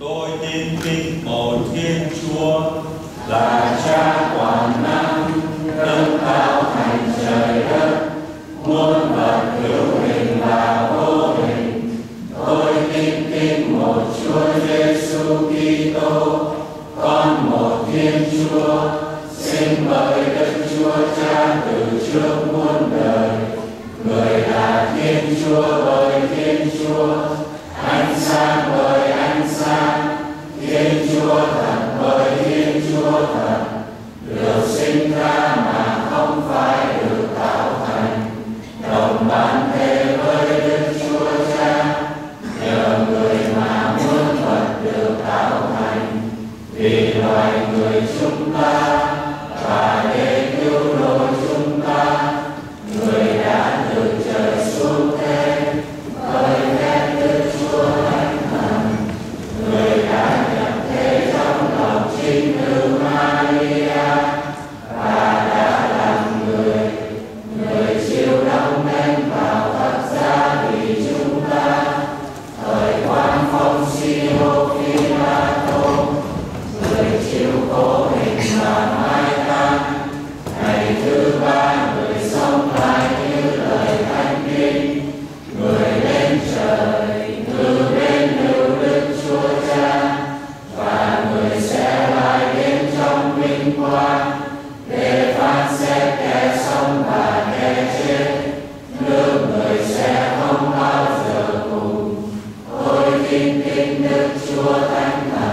Tôi tin tin một Thiên Chúa là Cha toàn năng, nâng cao thành trời đất, muôn vật hữu hình và vô hình. Tôi tin tin một Chúa Giêsu Kitô, con một Thiên Chúa, sinh bởi Đức Chúa Cha từ trước muôn đời. Người là Thiên Chúa bởi Thiên Chúa, Đức Chúa Thánh Thần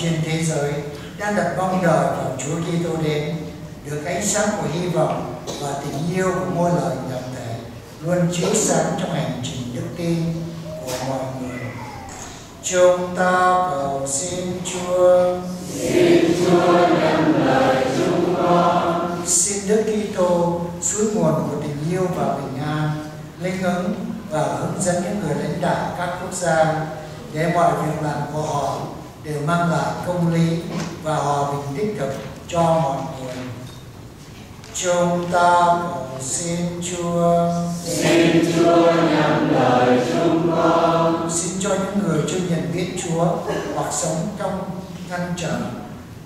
trên thế giới đang đặt mong đợi vào Chúa Kitô đến được ánh sáng của hy vọng và tình yêu của ngôi lời nhập thể luôn chiếu sáng trong hành trình đức tin của mọi người. Chúng ta cầu xin Chúa. Xin Chúa nhận lời chúng con Xin Đức Kitô suối nguồn của tình yêu và bình an, linh ứng và hướng dẫn những người lãnh đạo các quốc gia để mọi việc làm của họ đều mang lại công lý và hòa bình đích thực cho mọi người. Chúng ta cầu xin Chúa. Xin Chúa nhận lời chúng con Xin cho những người chưa nhận biết Chúa hoặc sống trong ngăn trở,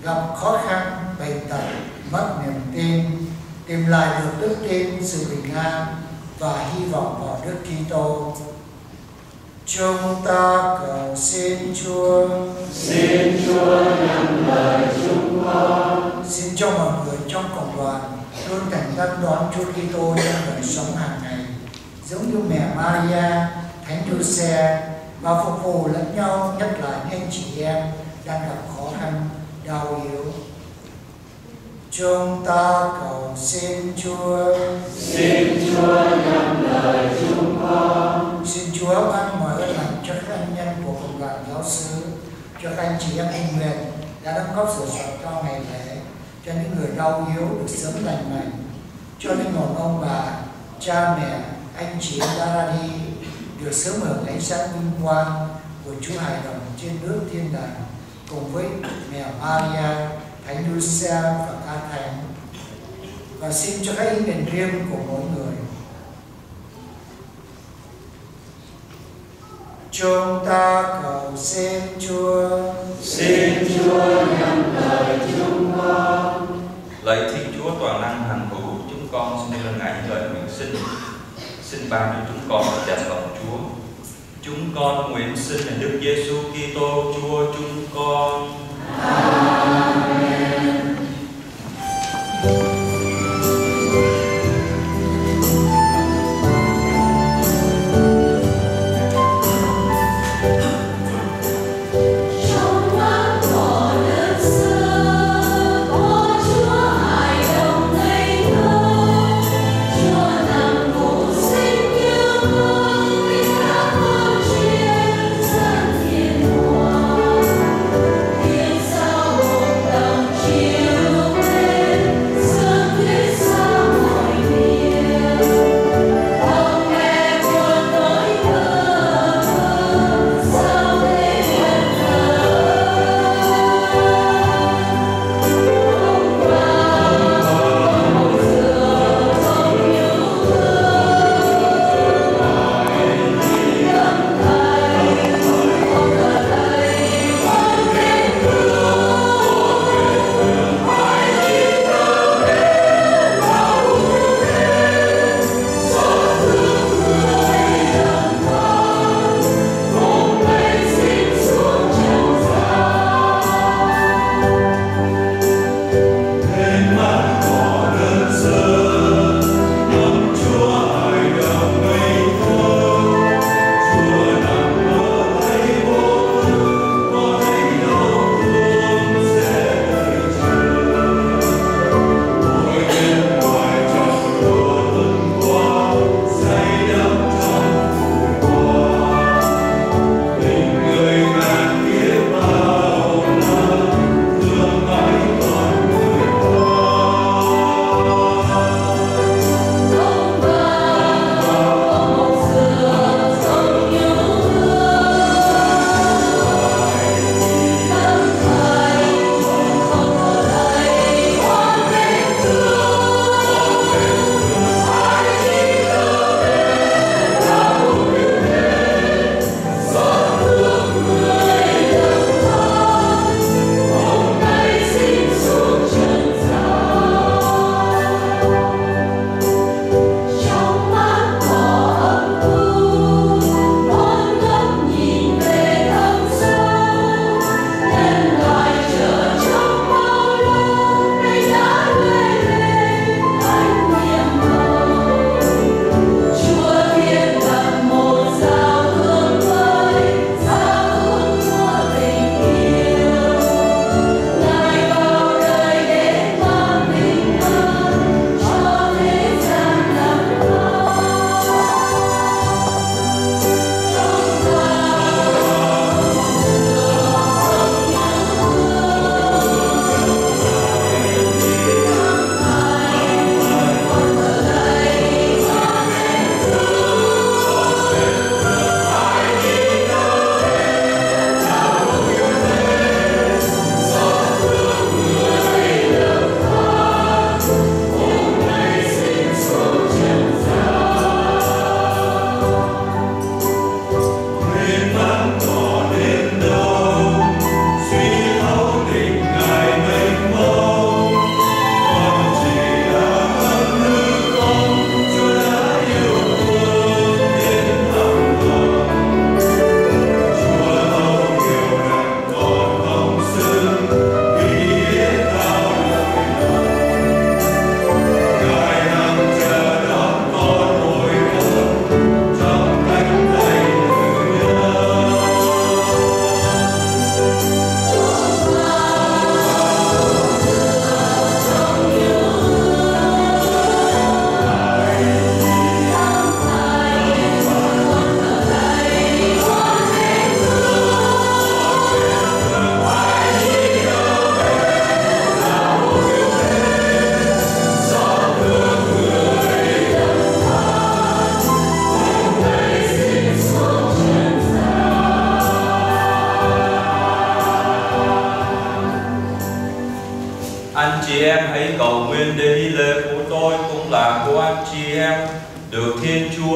gặp khó khăn, bệnh tật, mất niềm tin, tìm lại được đức tin, sự bình an và hy vọng vào Đức Kitô. Chúng ta cầu xin Chúa. Xin Chúa nhận lời chúng con Xin cho mọi người trong cộng đoàn luôn cảnh tâm đón Chúa Kitô trong đời sống hàng ngày, giống như mẹ Maria, Thánh Giuse và phục vụ lẫn nhau nhất là anh chị em đang gặp khó khăn, đau yếu. Chúng ta cầu xin Chúa. Xin Chúa nhận lời chúng con Xin Chúa ban mọi ơn lành cho các anh nhân của cộng đoàn giáo xứ, cho các anh chị em tình nguyện đã đóng góp sửa soạn cho ngày lễ, cho những người đau yếu được sớm lành mạnh, cho linh hồn ông bà, cha mẹ, anh chị em đã ra đi được sớm hưởng ánh sáng vinh quang của Chúa Hài Đồng trên nước thiên đàng cùng với mẹ Maria, Thánh Lucia và ca thánh và xin cho các ý nguyện riêng của mỗi người Chúng ta cầu xin Chúa. Xin Chúa nhận lời chúng con Lạy Thiên Chúa toàn năng hằng hữu, chúng con xin lên ngài những lời nguyện xin. Xin ban cho chúng con dành lòng Chúa. Chúng con nguyện xin là Đức Giêsu Kitô Chúa chúng con.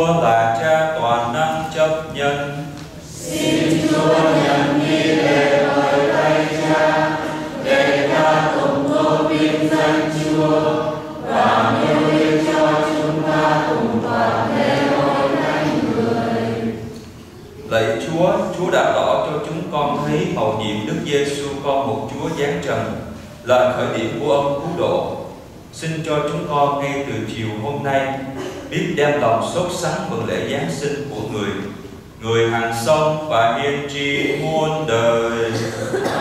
Chúa là Cha toàn năng chấp nhận. Xin Chúa nhận nghi lễ lời tay cha để ta cùng tôn vinh danh Chúa và nêu lên cho chúng ta cùng toàn thể hội thánh người. Lạy Chúa, Chúa đã tỏ cho chúng con thấy mầu nhiệm Đức Giêsu con một Chúa giáng trần là khởi điểm của ông cứu độ. Xin cho chúng con ngay từ chiều hôm nay biết đem lòng sốt sắng mừng lễ Giáng sinh của người người hàng sông và hiên tri muôn đời.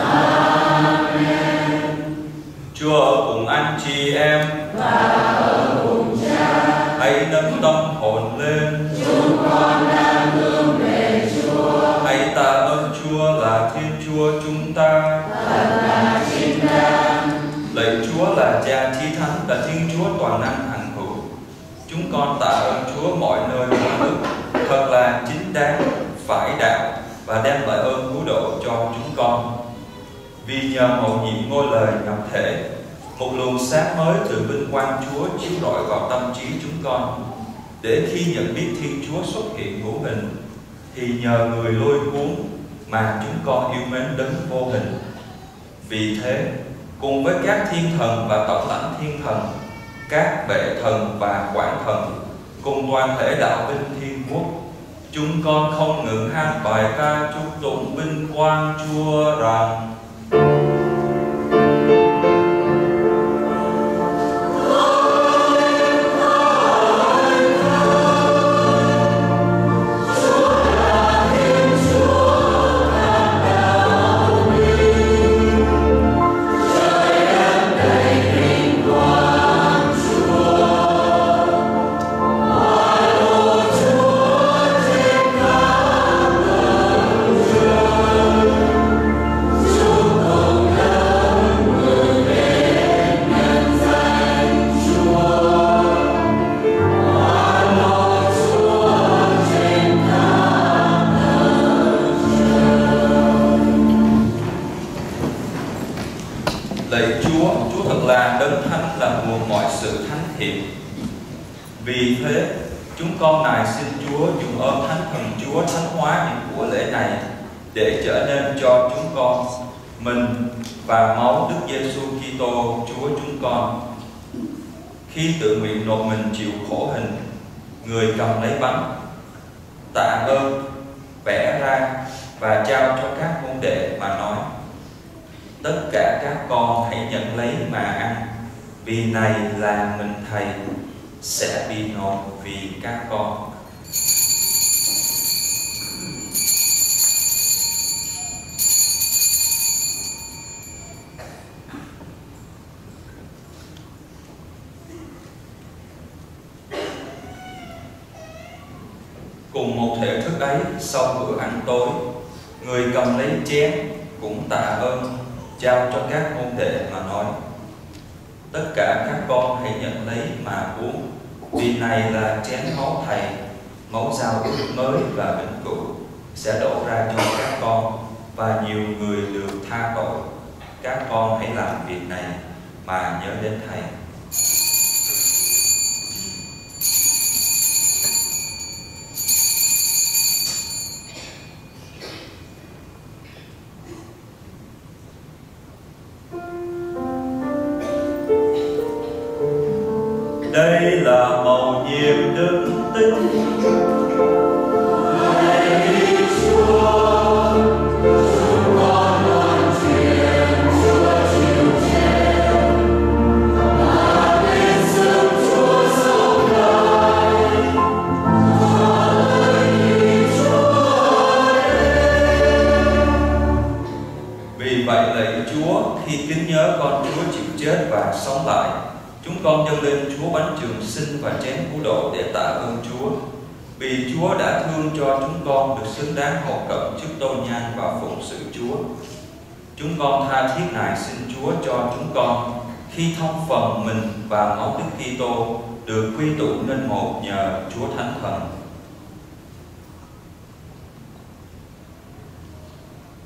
Amen. Chúa ở cùng anh chị em và ở cùng cha. Hãy nâng tâm hồn lên. Chúng con đang hướng về Chúa. Hãy tạ ơn Chúa là Thiên Chúa chúng ta. Thật là chính đáng. Lạy Chúa là Cha Chí Thánh là Thiên Chúa toàn năng hằng. Chúng con tạ ơn Chúa mọi nơi mọi lúc thật là chính đáng, phải đạo và đem lại ơn cứu độ cho chúng con. Vì nhờ mầu nhiệm ngôi lời nhập thể, một luồng sáng mới từ vinh quang Chúa chiếu rọi vào tâm trí chúng con, để khi nhận biết Thiên Chúa xuất hiện ngũ hình, thì nhờ người lôi cuốn mà chúng con yêu mến đấng vô hình. Vì thế, cùng với các thiên thần và tổng lãnh thiên thần, các bệ thần và quản thần, cùng toàn thể đạo binh thiên quốc, chúng con không ngừng hát bài ca chúc tụng vinh quang Chúa rằng Khi tự nguyện nộp mình chịu khổ hình, người cầm lấy bánh, tạ ơn, vẽ ra và trao cho các môn đệ mà nói tất cả các con hãy nhận lấy mà ăn vì này là mình thầy sẽ bị nộp vì các con. Cùng một thể thức ấy, sau bữa ăn tối, người cầm lấy chén cũng tạ ơn trao cho các môn đệ mà nói, tất cả các con hãy nhận lấy mà uống, vì này là chén máu thầy, máu giao ước mới và vĩnh cửu sẽ đổ ra cho các con, và nhiều người được tha tội. Các con hãy làm việc này mà nhớ đến thầy. Đây là màu nhiệm đức tính. Vì vậy lạy Chúa, khi kính nhớ con Chúa chịu chết và sống lại, chúng con dâng lên Chúa bánh trường sinh và chén cứu độ để tạ ơn Chúa. Vì Chúa đã thương cho chúng con được xứng đáng hầu cận trước tôn nhan và phụng sự Chúa. Chúng con tha thiết nài xin Chúa cho chúng con khi thông phần mình và máu Đức Kitô được quy tụ nên một nhờ Chúa Thánh Thần.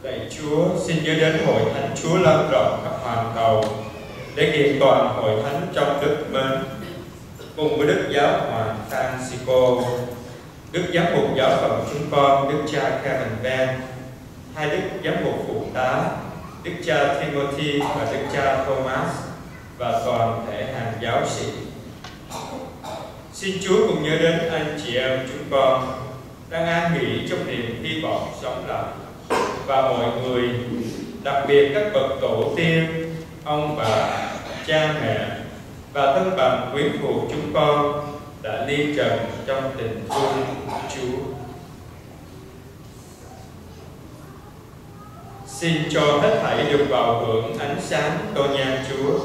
Lạy Chúa, xin nhớ đến hội thánh Chúa lan rộng khắp hoàn cầu để kiện toàn hội thánh trong đức mến. cùng với Đức Giáo Hoàng Francisco, Đức Giám mục Giáo phận chúng con Đức cha Kevin Van, hai Đức Giám mục phụ tá Đức cha Timothy và Đức cha Thomas và toàn thể hàng giáo sĩ. Xin Chúa cùng nhớ đến anh chị em chúng con đang an nghỉ trong niềm hy vọng sống lại và mọi người, đặc biệt các bậc tổ tiên, ông bà, cha mẹ và thân bằng quý thuộc chúng con đã ly trần trong tình thương Chúa. Xin cho hết thảy được vào hưởng ánh sáng tôn nhan Chúa.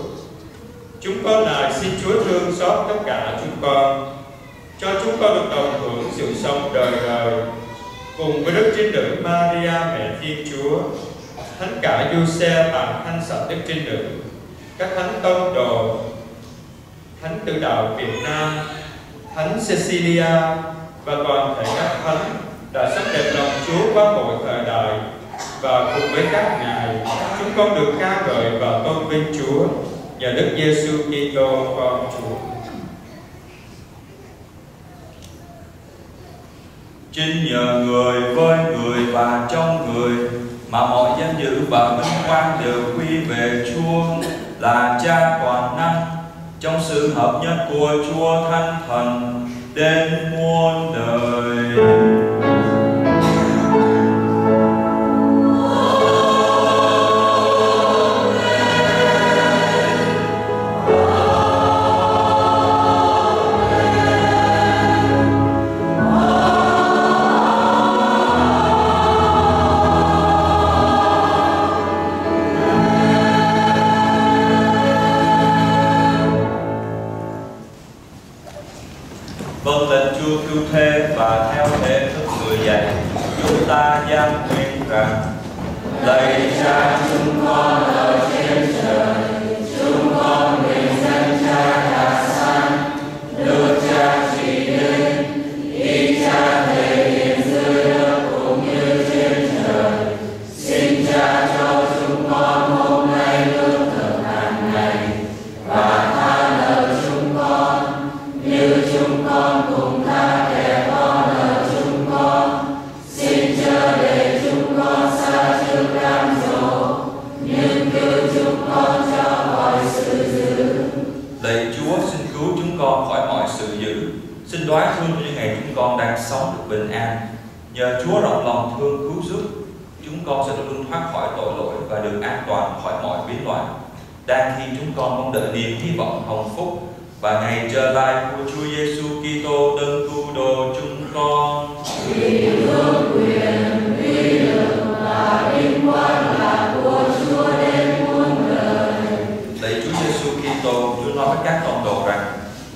Chúng con lại xin Chúa thương xót tất cả chúng con, cho chúng con được đồng hưởng sự sống đời đời cùng với Đức Trinh Nữ Maria Mẹ Thiên Chúa, Thánh cả du xe tặng Thanh Sạch Đức Trinh Nữ, các thánh tông đồ, Thánh Tự Đạo Việt Nam, Thánh Cecilia và toàn thể các thánh đã sắp đẹp lòng Chúa qua mọi thời đại và cùng với các ngài chúng con được ca ngợi và tôn vinh Chúa nhờ Đức Giêsu Kitô con Chúa. Chính nhờ người với người và trong người mà mọi danh dự và vinh quang đều quy về Chúa là Cha toàn năng trong sự hợp nhất của Chúa Thánh Thần đến muôn đời. Chúng con mong đợi niềm hy vọng hồng phúc và ngày trở lại của Chúa Giêsu Kitô đơn cứu độ chúng con. Lạy Chúa Giêsu Kitô, Chúa nói với các tông đồ rằng: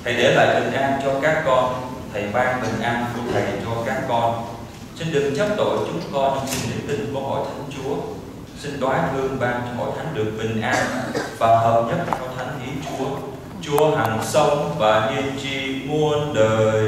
Hãy để lại bình an cho các con, Thầy ban bình an của Thầy cho các con. Xin đừng chấp tội chúng con trong sự niềm tin của hội thánh Chúa. Xin đoái thương ban cho hội thánh được bình an và hợp nhất theo thánh ý Chúa. Chúa hằng sống và yên tri muôn đời.